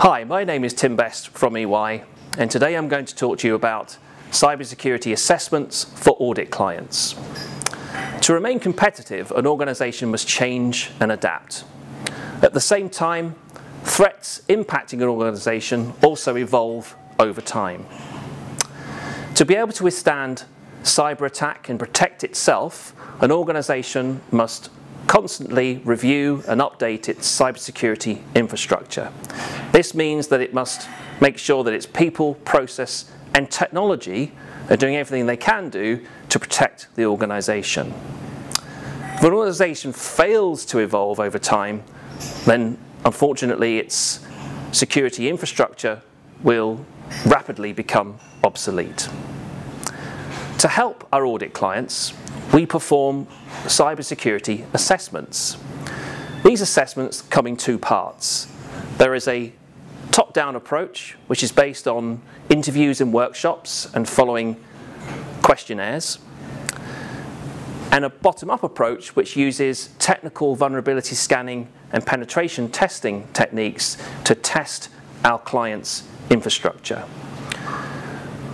Hi, my name is Tim Best from EY and today I'm going to talk to you about cybersecurity assessments for audit clients. To remain competitive, an organisation must change and adapt. At the same time, threats impacting an organisation also evolve over time. To be able to withstand cyber attack and protect itself, an organisation must constantly review and update its cybersecurity infrastructure. This means that it must make sure that its people, process and technology are doing everything they can do to protect the organisation. If an organisation fails to evolve over time, then unfortunately its security infrastructure will rapidly become obsolete. To help our audit clients, we perform cybersecurity assessments. These assessments come in two parts. There is a top-down approach, which is based on interviews and workshops and following questionnaires, and a bottom-up approach which uses technical vulnerability scanning and penetration testing techniques to test our clients' infrastructure.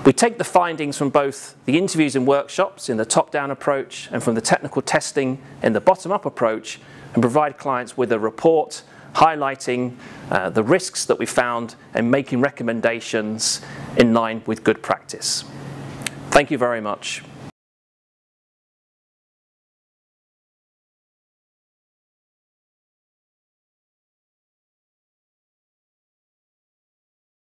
We take the findings from both the interviews and workshops in the top-down approach and from the technical testing in the bottom-up approach and provide clients with a report highlighting uh, the risks that we found and making recommendations in line with good practice. Thank you very much.